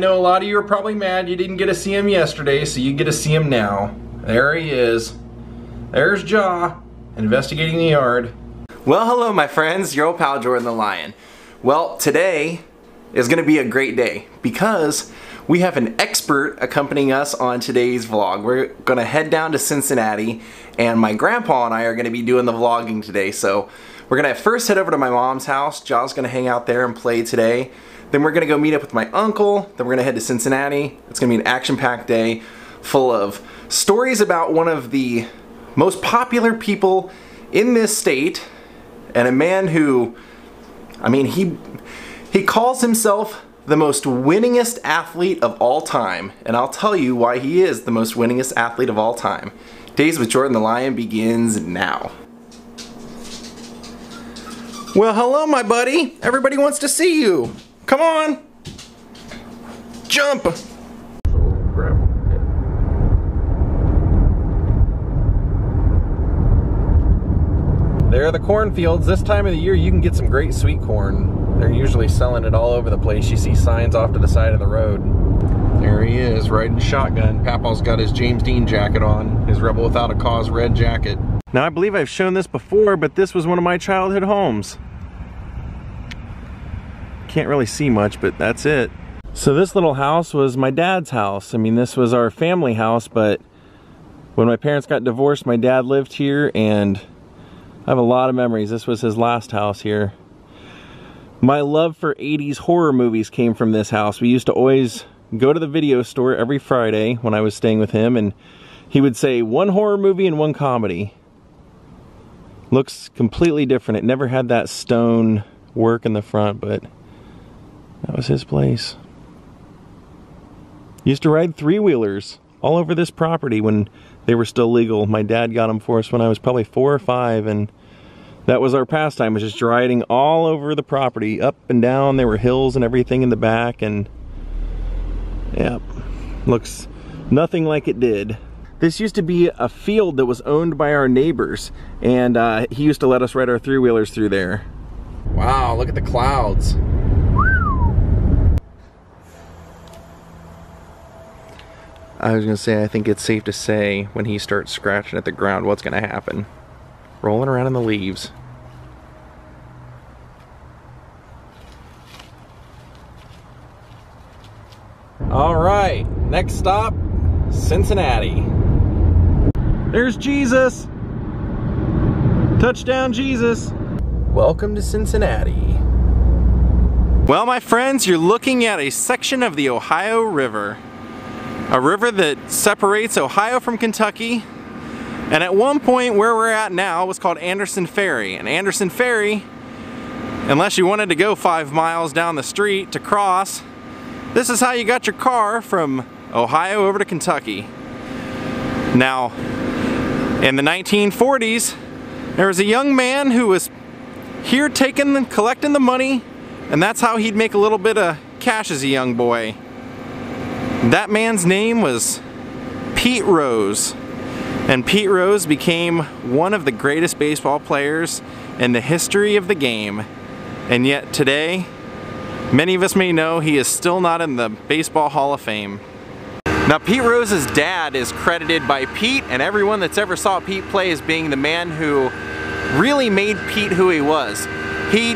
Know a lot of you are probably mad you didn't get to see him yesterday, so you get to see him now. There he is. There's Jaw, investigating the yard. Well, hello my friends, your old pal Jordan the Lion. Well, today is gonna be a great day because we have an expert accompanying us on today's vlog. We're gonna head down to Cincinnati and my grandpa and I are gonna be doing the vlogging today. So we're gonna first head over to my mom's house. Jaw's gonna hang out there and play today. Then we're gonna go meet up with my uncle. Then we're gonna head to Cincinnati. It's gonna be an action-packed day full of stories about one of the most popular people in this state and a man who, I mean, he, he calls himself the most winningest athlete of all time, and I'll tell you why he is the most winningest athlete of all time. Daze with Jordan the Lion begins now. Well, hello, my buddy. Everybody wants to see you. Come on. Jump. There are the cornfields. This time of the year, you can get some great sweet corn. They're usually selling it all over the place. You see signs off to the side of the road. There he is, riding shotgun. Papaw's got his James Dean jacket on, his Rebel Without a Cause red jacket. Now, I believe I've shown this before, but this was one of my childhood homes. Can't really see much, but that's it. So this little house was my dad's house. I mean, this was our family house, but when my parents got divorced, my dad lived here and I have a lot of memories. This was his last house here. My love for 80s horror movies came from this house. We used to always go to the video store every Friday when I was staying with him and he would say one horror movie and one comedy. Looks completely different. It never had that stone work in the front, but that was his place. Used to ride three-wheelers all over this property when they were still legal. My dad got them for us when I was probably four or five, and that was our pastime, was just riding all over the property, up and down. There were hills and everything in the back, and yeah, looks nothing like it did. This used to be a field that was owned by our neighbors, and uh, he used to let us ride our three-wheelers through there. Wow, look at the clouds. I was gonna say, I think it's safe to say when he starts scratching at the ground, what's gonna happen. Rolling around in the leaves. All right, next stop, Cincinnati. There's Jesus. Touchdown, Jesus. Welcome to Cincinnati. Well, my friends, you're looking at a section of the Ohio River a river that separates Ohio from Kentucky. And at one point where we're at now was called Anderson Ferry. And Anderson Ferry, unless you wanted to go five miles down the street to cross, this is how you got your car from Ohio over to Kentucky. Now, in the 1940s, there was a young man who was here taking and collecting the money, and that's how he'd make a little bit of cash as a young boy. That man's name was Pete Rose. And Pete Rose became one of the greatest baseball players in the history of the game. And yet today, many of us may know he is still not in the Baseball Hall of Fame. Now Pete Rose's dad is credited by Pete and everyone that's ever saw Pete play as being the man who really made Pete who he was. He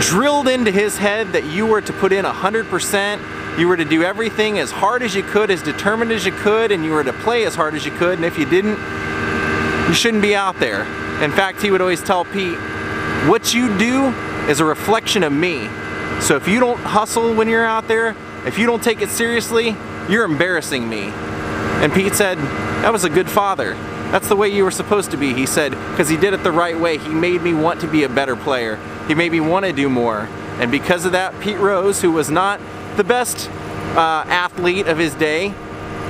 drilled into his head that you were to put in 100% you were to do everything as hard as you could, as determined as you could, and you were to play as hard as you could, and if you didn't, you shouldn't be out there. In fact, he would always tell Pete, what you do is a reflection of me. So if you don't hustle when you're out there, if you don't take it seriously, you're embarrassing me. And Pete said, that was a good father. That's the way you were supposed to be, he said, because he did it the right way. He made me want to be a better player. He made me want to do more. And because of that, Pete Rose, who was not the best uh, athlete of his day,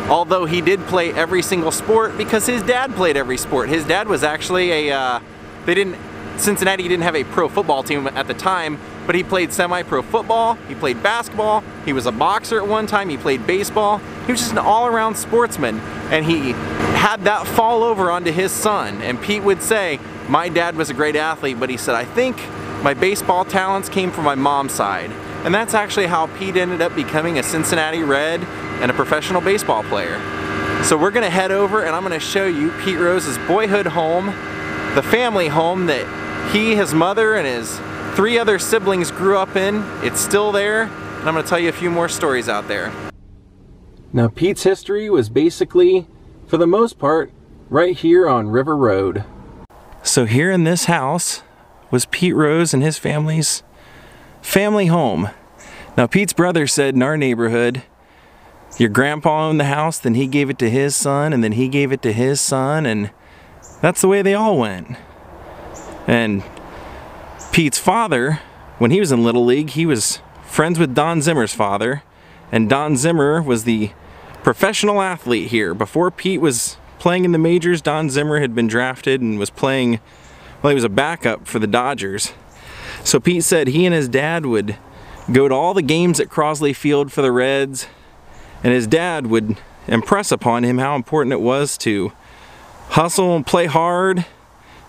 although he did play every single sport because his dad played every sport. His dad was actually a, uh, they didn't, Cincinnati didn't have a pro football team at the time, but he played semi-pro football, he played basketball, he was a boxer at one time, he played baseball. He was just an all-around sportsman, and he had that fall over onto his son. And Pete would say, my dad was a great athlete, but he said, I think my baseball talents came from my mom's side. and that's actually how Pete ended up becoming a Cincinnati Red and a professional baseball player. So we're gonna head over and I'm gonna show you Pete Rose's boyhood home, the family home that he, his mother, and his three other siblings grew up in. It's still there, and I'm gonna tell you a few more stories out there. Now Pete's history was basically, for the most part, right here on River Road. So here in this house was Pete Rose and his family's family home. Now Pete's brother said in our neighborhood, your grandpa owned the house, then he gave it to his son, and then he gave it to his son, and that's the way they all went. And Pete's father, when he was in Little League, he was friends with Don Zimmer's father, and Don Zimmer was the professional athlete here. Before Pete was playing in the majors, Don Zimmer had been drafted and was playing, well, he was a backup for the Dodgers. So Pete said he and his dad would go to all the games at Crosley Field for the Reds, and his dad would impress upon him how important it was to hustle and play hard,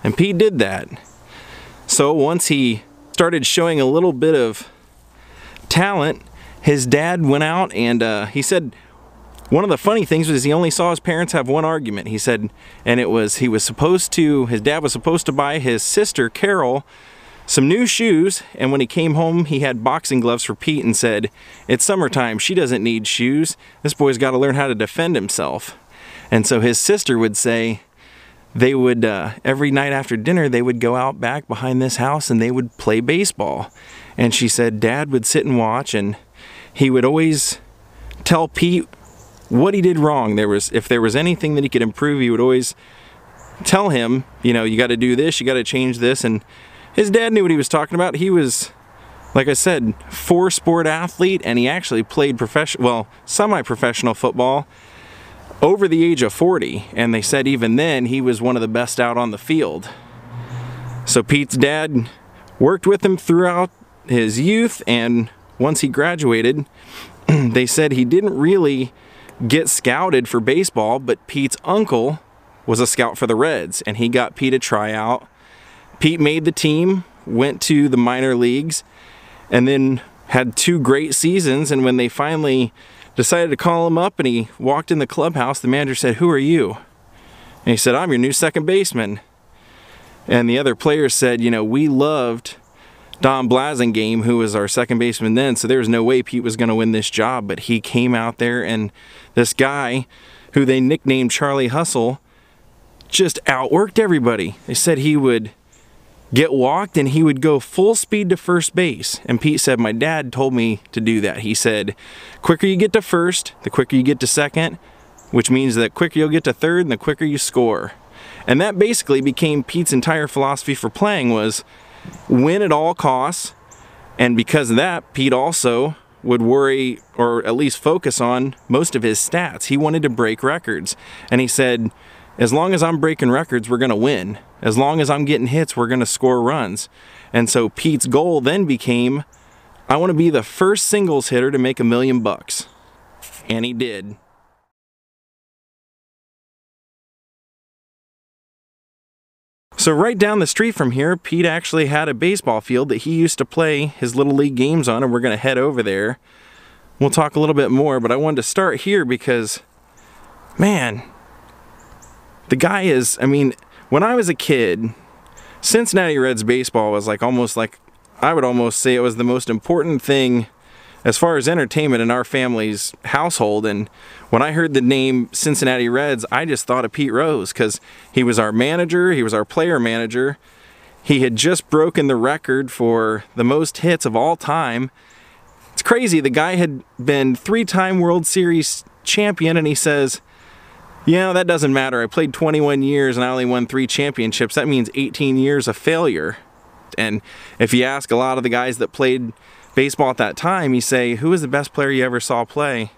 and Pete did that. So once he started showing a little bit of talent, his dad went out and uh, he said one of the funny things was he only saw his parents have one argument. He said, and it was he was supposed to, his dad was supposed to buy his sister Carol some new shoes, and when he came home, he had boxing gloves for Pete and said, It's summertime, she doesn't need shoes. This boy's got to learn how to defend himself. And so his sister would say, they would, uh, every night after dinner, they would go out back behind this house and they would play baseball. And she said, Dad would sit and watch, and he would always tell Pete what he did wrong. There was, if there was anything that he could improve, he would always tell him, you know, you got to do this, you got to change this, and his dad knew what he was talking about. He was, like I said, four sport athlete and he actually played professional, well, semi-professional football over the age of 40. And they said even then he was one of the best out on the field. So Pete's dad worked with him throughout his youth and once he graduated, they said he didn't really get scouted for baseball, but Pete's uncle was a scout for the Reds and he got Pete a tryout Pete made the team, went to the minor leagues, and then had two great seasons. And when they finally decided to call him up and he walked in the clubhouse, the manager said, Who are you? And he said, I'm your new second baseman. And the other players said, You know, we loved Don Blasingame, who was our second baseman then, so there was no way Pete was going to win this job. But he came out there, and this guy, who they nicknamed Charlie Hustle, just outworked everybody. They said he would get walked and he would go full speed to first base. And Pete said, my dad told me to do that. He said, quicker you get to first, the quicker you get to second, which means that quicker you'll get to third and the quicker you score. And that basically became Pete's entire philosophy for playing was win at all costs. And because of that, Pete also would worry or at least focus on most of his stats. He wanted to break records. And he said, as long as I'm breaking records, we're going to win. As long as I'm getting hits, we're going to score runs. And so Pete's goal then became I want to be the first singles hitter to make a million bucks. And he did. So right down the street from here, Pete actually had a baseball field that he used to play his Little League games on, and we're going to head over there. We'll talk a little bit more, but I wanted to start here because, man, the guy is, I mean, when I was a kid, Cincinnati Reds baseball was like almost like, I would almost say it was the most important thing as far as entertainment in our family's household. And when I heard the name Cincinnati Reds, I just thought of Pete Rose because he was our manager, he was our player manager. He had just broken the record for the most hits of all time. It's crazy. The guy had been three time World Series champion, and he says, yeah, that doesn't matter. I played 21 years and I only won three championships. That means 18 years of failure. And if you ask a lot of the guys that played baseball at that time, you say, who was the best player you ever saw play?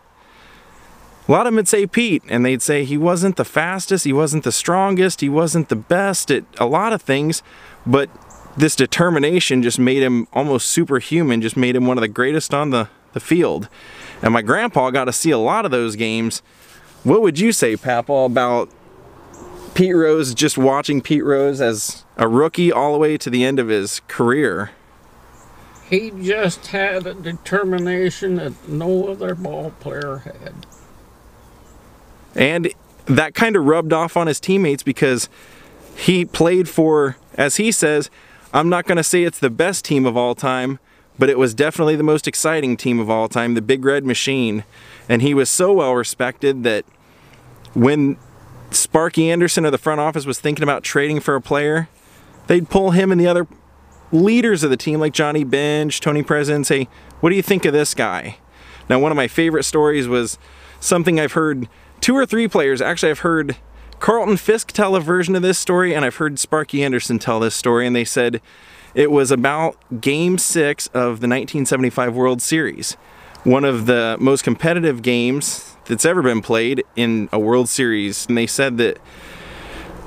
A lot of them would say Pete, and they'd say he wasn't the fastest, he wasn't the strongest, he wasn't the best at a lot of things, but this determination just made him almost superhuman, just made him one of the greatest on the, the field. And my grandpa got to see a lot of those games what would you say, Papa, about Pete Rose, just watching Pete Rose as a rookie all the way to the end of his career? He just had a determination that no other ball player had. And that kind of rubbed off on his teammates because he played for, as he says, I'm not going to say it's the best team of all time, but it was definitely the most exciting team of all time, the Big Red Machine. And he was so well respected that when Sparky Anderson of the front office was thinking about trading for a player, they'd pull him and the other leaders of the team like Johnny Bench, Tony Perez, say, what do you think of this guy? Now, one of my favorite stories was something I've heard two or three players, actually I've heard Carlton Fisk tell a version of this story and I've heard Sparky Anderson tell this story and they said it was about game six of the 1975 World Series. One of the most competitive games that's ever been played in a World Series. And they said that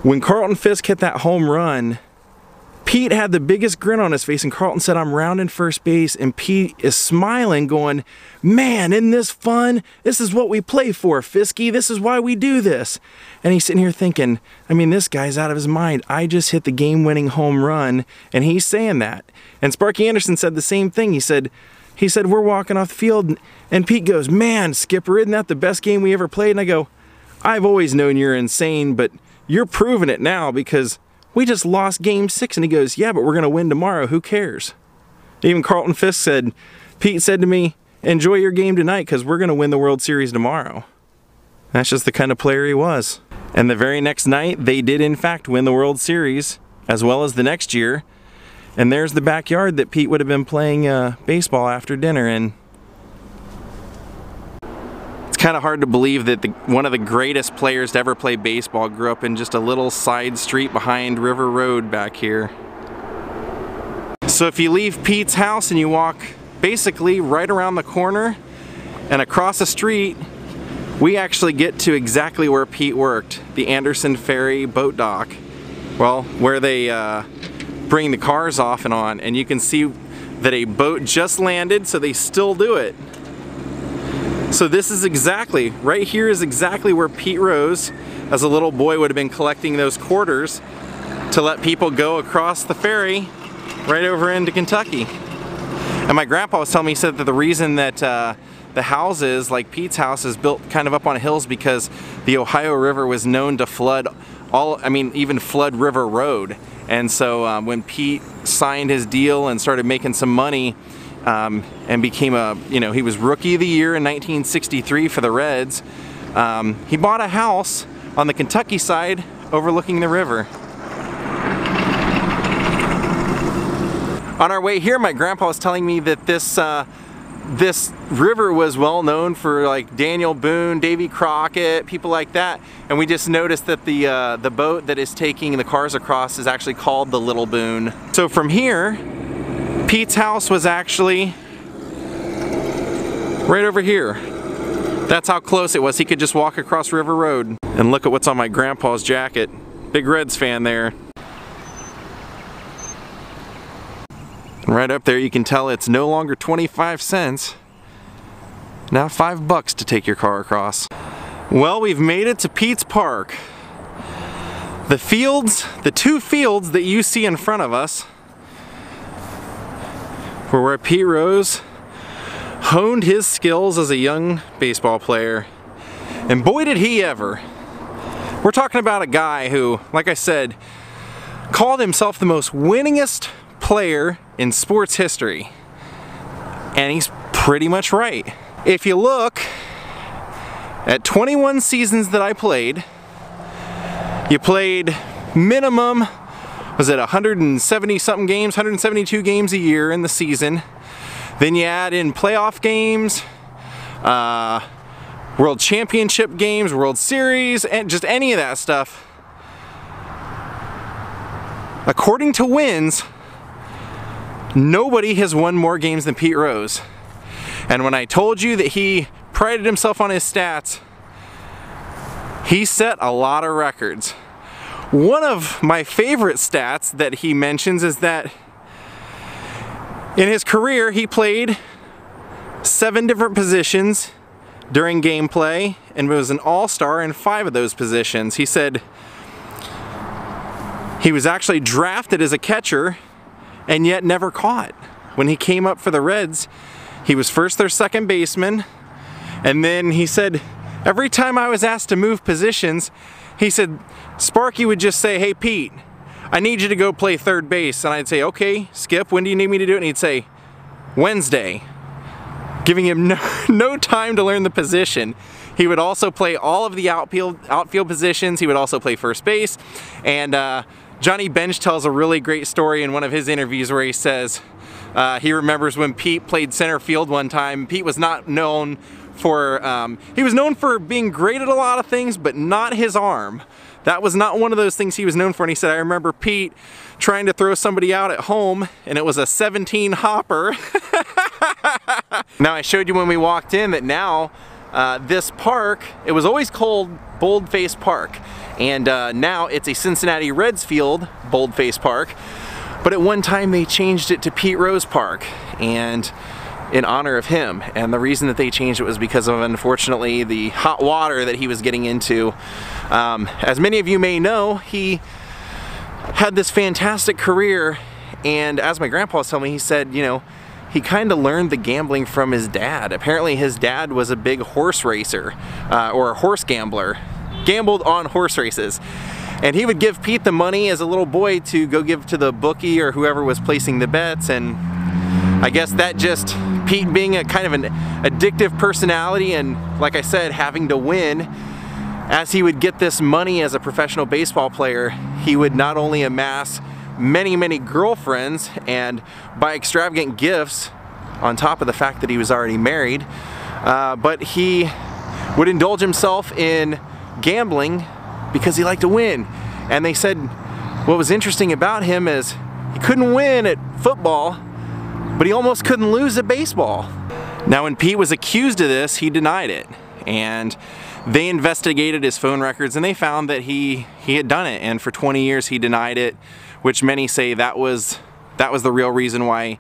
when Carlton Fisk hit that home run, Pete had the biggest grin on his face and Carlton said, I'm rounding first base. And Pete is smiling going, man, isn't this fun? This is what we play for, Fisky. This is why we do this. And he's sitting here thinking, I mean, this guy's out of his mind. I just hit the game winning home run. And he's saying that. And Sparky Anderson said the same thing. He said, he said, we're walking off the field and Pete goes, man, Skipper, isn't that the best game we ever played? And I go, I've always known you're insane, but you're proving it now because we just lost game six. And he goes, yeah, but we're going to win tomorrow. Who cares? Even Carlton Fisk said, Pete said to me, enjoy your game tonight because we're going to win the World Series tomorrow. That's just the kind of player he was. And the very next night, they did in fact win the World Series, as well as the next year. And there's the backyard that Pete would have been playing uh, baseball after dinner in. It's kind of hard to believe that the, one of the greatest players to ever play baseball grew up in just a little side street behind River Road back here. So if you leave Pete's house and you walk basically right around the corner and across the street, we actually get to exactly where Pete worked, the Anderson Ferry boat dock. Well, where they uh, bring the cars off and on, and you can see that a boat just landed, so they still do it. So this is exactly, right here is exactly where Pete Rose, as a little boy, would have been collecting those quarters to let people go across the ferry right over into Kentucky. And my grandpa was telling me, he said that the reason that uh, the houses, like Pete's house, is built kind of up on hills because the Ohio River was known to flood all, I mean, even flood River Road. And so um, when Pete signed his deal and started making some money um, and became a, you know, he was Rookie of the Year in 1963 for the Reds, um, he bought a house on the Kentucky side overlooking the river. On our way here, my grandpa was telling me that this uh, this river was well known for like Daniel Boone, Davy Crockett, people like that. And we just noticed that the uh, the boat that is taking the cars across is actually called the Little Boone. So from here, Pete's house was actually right over here. That's how close it was. He could just walk across River Road. And look at what's on my grandpa's jacket. Big Reds fan there. Right up there you can tell it's no longer 25 cents. Now five bucks to take your car across. Well, we've made it to Pete's Park. The fields, the two fields that you see in front of us were where Pete Rose honed his skills as a young baseball player. And boy did he ever. We're talking about a guy who, like I said, called himself the most winningest player in sports history. And he's pretty much right. If you look at 21 seasons that I played, you played minimum, was it 170 something games, 172 games a year in the season. Then you add in playoff games, uh, World Championship games, World Series, and just any of that stuff. According to wins, Nobody has won more games than Pete Rose. And when I told you that he prided himself on his stats, he set a lot of records. One of my favorite stats that he mentions is that in his career he played seven different positions during gameplay and was an all-star in five of those positions. He said he was actually drafted as a catcher and yet never caught. when he came up for the Reds, he was first their second baseman. And then he said, every time I was asked to move positions, he said, Sparky would just say, hey Pete, I need you to go play third base. And I'd say, okay, Skip, when do you need me to do it? And he'd say, Wednesday. Giving him no, no time to learn the position. He would also play all of the outfield, outfield positions. He would also play first base. And uh, Johnny Bench tells a really great story in one of his interviews where he says uh, he remembers when Pete played center field one time. Pete was not known for, um, he was known for being great at a lot of things, but not his arm. That was not one of those things he was known for. And he said, I remember Pete trying to throw somebody out at home and it was a 17 hopper. now I showed you when we walked in that now uh, this park, it was always called Boldface Park. And uh, now it's a Cincinnati Reds field, Boldface Park. But at one time they changed it to Pete Rose Park. And in honor of him. And the reason that they changed it was because of, unfortunately, the hot water that he was getting into. Um, as many of you may know, he had this fantastic career. And as my grandpa telling me, he said, you know, he kind of learned the gambling from his dad. Apparently his dad was a big horse racer uh, or a horse gambler, gambled on horse races. And he would give Pete the money as a little boy to go give to the bookie or whoever was placing the bets. And I guess that just, Pete being a kind of an addictive personality and like I said, having to win, as he would get this money as a professional baseball player, he would not only amass many, many girlfriends and by extravagant gifts on top of the fact that he was already married. Uh, but he would indulge himself in gambling because he liked to win. And they said what was interesting about him is he couldn't win at football, but he almost couldn't lose at baseball. Now when Pete was accused of this, he denied it. And they investigated his phone records and they found that he, he had done it. And for 20 years he denied it which many say that was that was the real reason why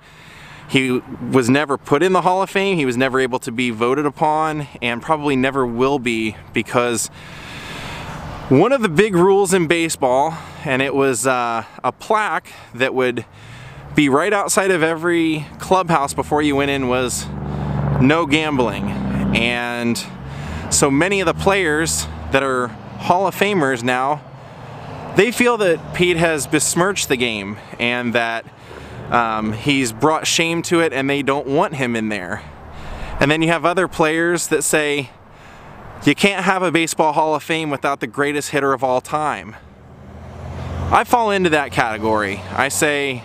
he was never put in the Hall of Fame. He was never able to be voted upon and probably never will be because one of the big rules in baseball, and it was uh, a plaque that would be right outside of every clubhouse before you went in was no gambling. And so many of the players that are Hall of Famers now they feel that Pete has besmirched the game and that um, he's brought shame to it and they don't want him in there. And then you have other players that say, you can't have a baseball hall of fame without the greatest hitter of all time. I fall into that category. I say,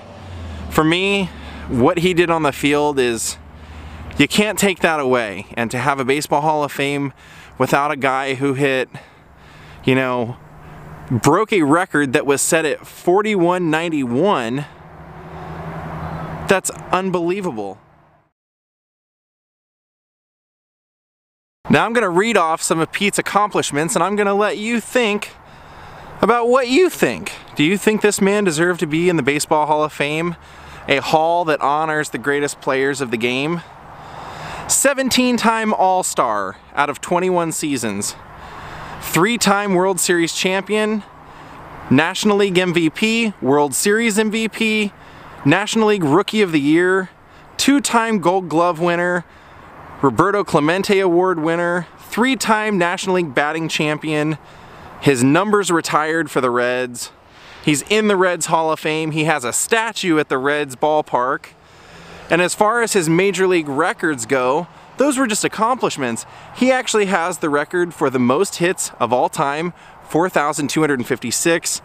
for me, what he did on the field is, you can't take that away. And to have a baseball hall of fame without a guy who hit, you know, broke a record that was set at 41.91. That's unbelievable. Now I'm going to read off some of Pete's accomplishments and I'm going to let you think about what you think. Do you think this man deserved to be in the Baseball Hall of Fame? A hall that honors the greatest players of the game? 17-time All-Star out of 21 seasons three-time World Series champion, National League MVP, World Series MVP, National League Rookie of the Year, two-time Gold Glove winner, Roberto Clemente Award winner, three-time National League batting champion, his numbers retired for the Reds, he's in the Reds Hall of Fame, he has a statue at the Reds ballpark, and as far as his major league records go, those were just accomplishments. He actually has the record for the most hits of all time, 4,256,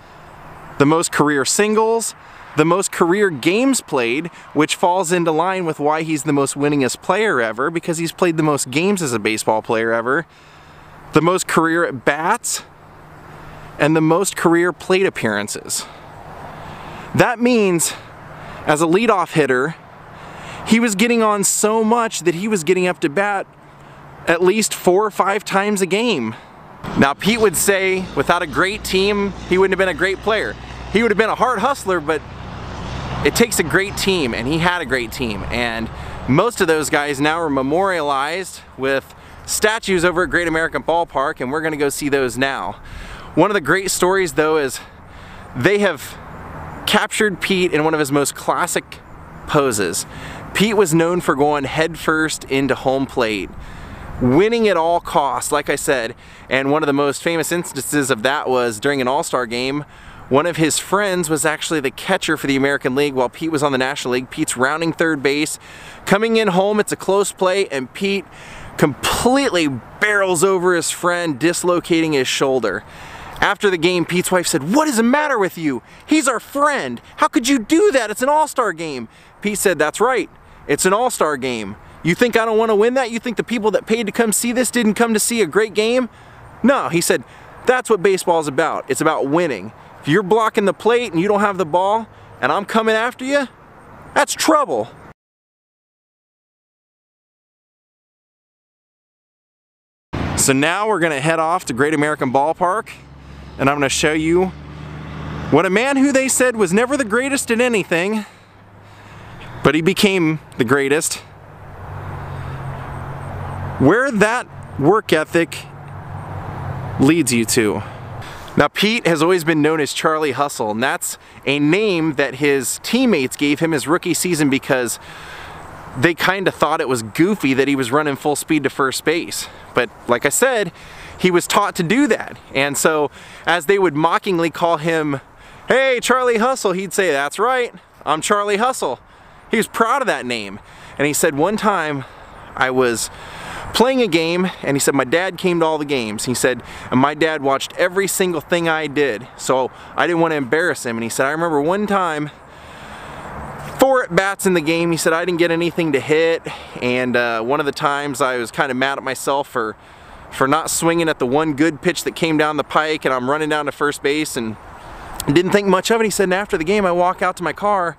the most career singles, the most career games played, which falls into line with why he's the most winningest player ever, because he's played the most games as a baseball player ever, the most career at bats, and the most career plate appearances. That means, as a leadoff hitter, he was getting on so much that he was getting up to bat at least four or five times a game. Now Pete would say without a great team, he wouldn't have been a great player. He would have been a hard hustler, but it takes a great team and he had a great team. And most of those guys now are memorialized with statues over at Great American Ballpark and we're gonna go see those now. One of the great stories though is they have captured Pete in one of his most classic poses. Pete was known for going headfirst into home plate, winning at all costs, like I said. And one of the most famous instances of that was during an All-Star game. One of his friends was actually the catcher for the American League while Pete was on the National League. Pete's rounding third base, coming in home, it's a close play, and Pete completely barrels over his friend, dislocating his shoulder. After the game, Pete's wife said, what is the matter with you? He's our friend. How could you do that? It's an all-star game. Pete said, that's right. It's an all-star game. You think I don't want to win that? You think the people that paid to come see this didn't come to see a great game? No, he said, that's what baseball is about. It's about winning. If you're blocking the plate and you don't have the ball and I'm coming after you, that's trouble. So now we're gonna head off to Great American Ballpark and I'm gonna show you what a man who they said was never the greatest at anything, but he became the greatest, where that work ethic leads you to. Now Pete has always been known as Charlie Hustle and that's a name that his teammates gave him his rookie season because they kind of thought it was goofy that he was running full speed to first base. But like I said, he was taught to do that. And so as they would mockingly call him, hey, Charlie Hustle, he'd say, that's right, I'm Charlie Hustle. He was proud of that name. And he said one time I was playing a game and he said my dad came to all the games. He said, and my dad watched every single thing I did. So I didn't want to embarrass him. And he said, I remember one time four at bats in the game. He said I didn't get anything to hit, and uh, one of the times I was kind of mad at myself for for not swinging at the one good pitch that came down the pike and I'm running down to first base and didn't think much of it. He said, and after the game I walk out to my car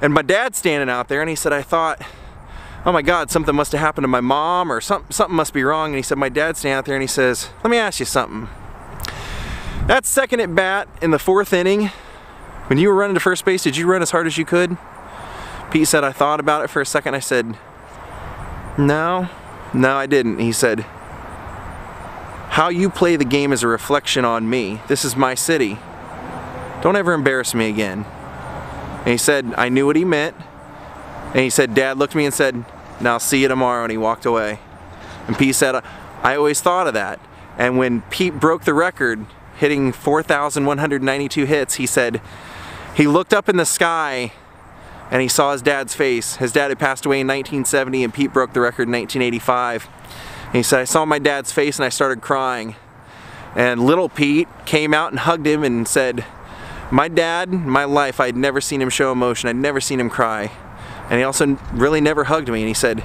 and my dad's standing out there and he said, I thought, oh my God, something must have happened to my mom or something, something must be wrong. And he said, my dad's standing out there and he says, let me ask you something. That second at bat in the fourth inning, when you were running to first base, did you run as hard as you could? Pete said, I thought about it for a second. I said, no, no, I didn't. He said, how you play the game is a reflection on me. This is my city. Don't ever embarrass me again. And he said, I knew what he meant. And he said, Dad looked at me and said, now see you tomorrow. And he walked away. And Pete said, I always thought of that. And when Pete broke the record, hitting 4,192 hits, he said, he looked up in the sky and he saw his dad's face. His dad had passed away in 1970 and Pete broke the record in 1985. And he said, I saw my dad's face and I started crying. And little Pete came out and hugged him and said, my dad, my life, I'd never seen him show emotion. I'd never seen him cry. And he also really never hugged me. And he said,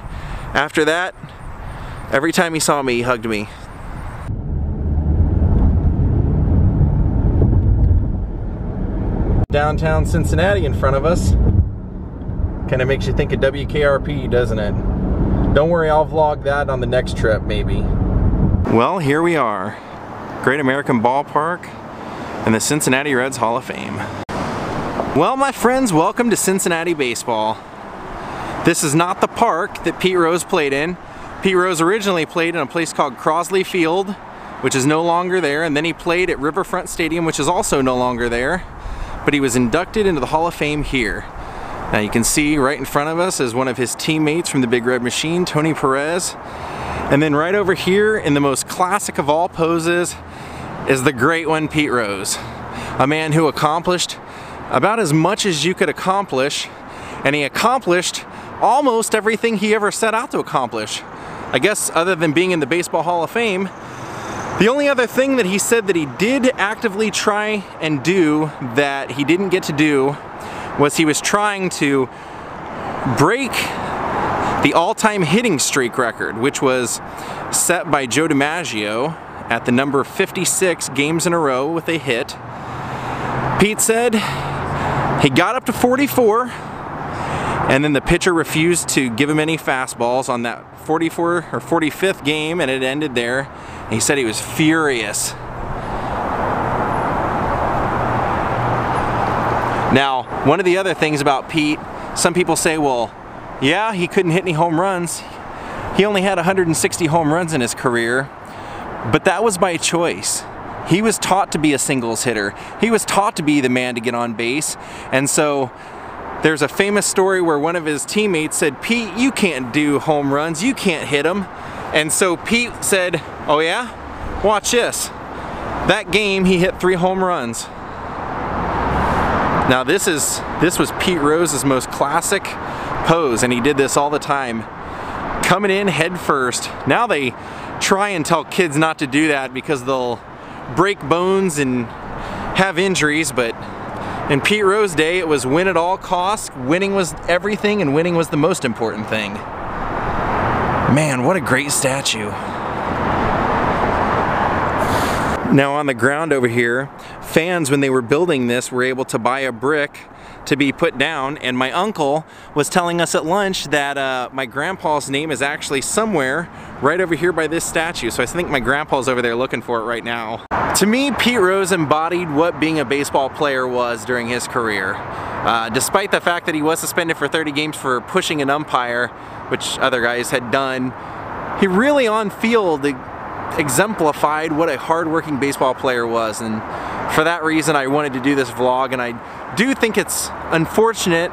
after that, every time he saw me, he hugged me. Downtown Cincinnati in front of us. Kind of makes you think of WKRP, doesn't it? Don't worry, I'll vlog that on the next trip, maybe. Well, here we are. Great American Ballpark and the Cincinnati Reds Hall of Fame. Well, my friends, welcome to Cincinnati Baseball. This is not the park that Pete Rose played in. Pete Rose originally played in a place called Crosley Field, which is no longer there, and then he played at Riverfront Stadium, which is also no longer there. But he was inducted into the Hall of Fame here. Now you can see right in front of us is one of his teammates from the Big Red Machine, Tony Perez. And then right over here in the most classic of all poses is the great one, Pete Rose. A man who accomplished about as much as you could accomplish, and he accomplished almost everything he ever set out to accomplish. I guess other than being in the Baseball Hall of Fame, the only other thing that he said that he did actively try and do that he didn't get to do was he was trying to break the all-time hitting streak record, which was set by Joe DiMaggio at the number 56 games in a row with a hit. Pete said he got up to 44 and then the pitcher refused to give him any fastballs on that 44 or 45th game and it ended there. he said he was furious Now, one of the other things about Pete, some people say, well, yeah, he couldn't hit any home runs. He only had 160 home runs in his career, but that was by choice. He was taught to be a singles hitter. He was taught to be the man to get on base. And so there's a famous story where one of his teammates said, Pete, you can't do home runs, you can't hit them. And so Pete said, oh yeah? Watch this. That game, he hit three home runs. Now this is this was Pete Rose's most classic pose, and he did this all the time. Coming in head first. Now they try and tell kids not to do that because they'll break bones and have injuries, but in Pete Rose day, it was win at all costs, winning was everything, and winning was the most important thing. Man, what a great statue. Now on the ground over here, fans when they were building this were able to buy a brick to be put down and my uncle was telling us at lunch that uh, my grandpa's name is actually somewhere right over here by this statue so I think my grandpa's over there looking for it right now. To me, Pete Rose embodied what being a baseball player was during his career. Uh, despite the fact that he was suspended for 30 games for pushing an umpire, which other guys had done, he really on field exemplified what a hardworking baseball player was and for that reason I wanted to do this vlog and I do think it's unfortunate.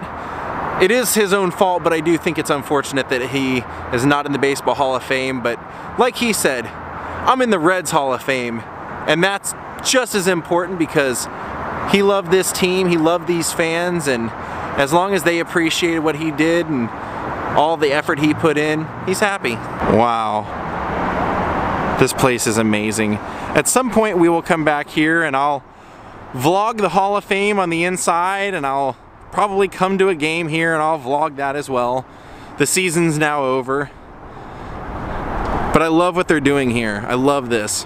It is his own fault but I do think it's unfortunate that he is not in the Baseball Hall of Fame but like he said I'm in the Reds Hall of Fame and that's just as important because he loved this team he loved these fans and as long as they appreciated what he did and all the effort he put in he's happy. Wow this place is amazing. At some point we will come back here and I'll vlog the Hall of Fame on the inside and I'll probably come to a game here and I'll vlog that as well. The season's now over. But I love what they're doing here. I love this.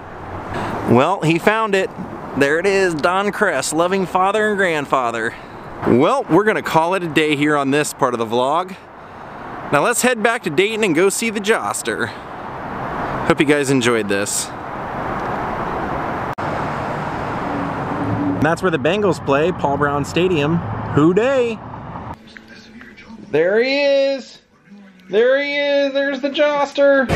Well, he found it. There it is, Don Kress, loving father and grandfather. Well, we're gonna call it a day here on this part of the vlog. Now let's head back to Dayton and go see the Joster. Hope you guys enjoyed this. And that's where the Bengals play, Paul Brown Stadium. Who Dey? There he is! There he is! There's the Joster!